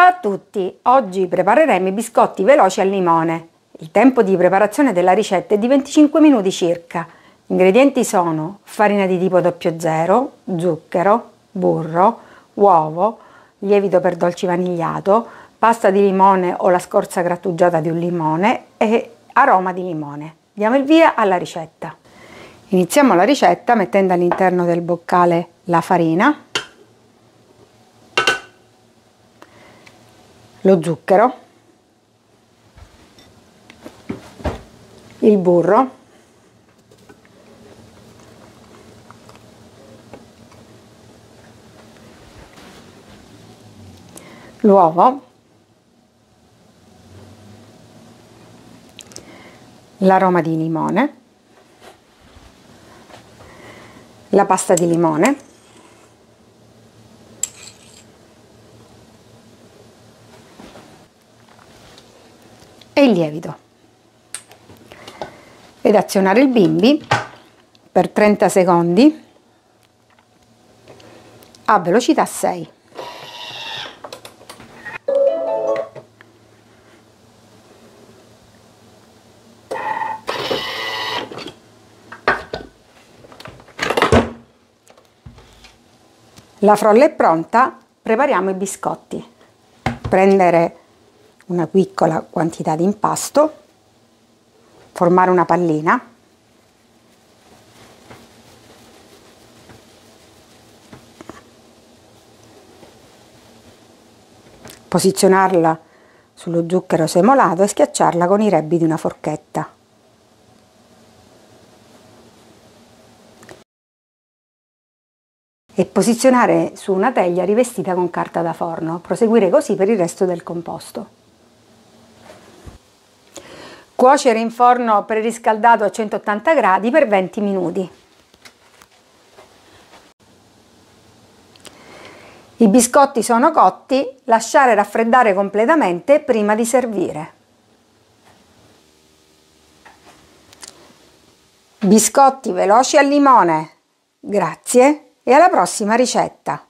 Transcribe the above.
Ciao a tutti! Oggi prepareremo i biscotti veloci al limone. Il tempo di preparazione della ricetta è di 25 minuti circa. Gli ingredienti sono farina di tipo 00, zucchero, burro, uovo, lievito per dolci vanigliato, pasta di limone o la scorza grattugiata di un limone e aroma di limone. Diamo il via alla ricetta. Iniziamo la ricetta mettendo all'interno del boccale la farina, lo zucchero, il burro, l'uovo, l'aroma di limone, la pasta di limone, e il lievito ed azionare il bimbi per 30 secondi a velocità 6. La frolla è pronta, prepariamo i biscotti. Prendere una piccola quantità di impasto, formare una pallina, posizionarla sullo zucchero semolato e schiacciarla con i rebbi di una forchetta. e posizionare su una teglia rivestita con carta da forno. Proseguire così per il resto del composto. Cuocere in forno preriscaldato a 180 gradi per 20 minuti. I biscotti sono cotti, lasciare raffreddare completamente prima di servire. Biscotti veloci al limone. Grazie e alla prossima ricetta!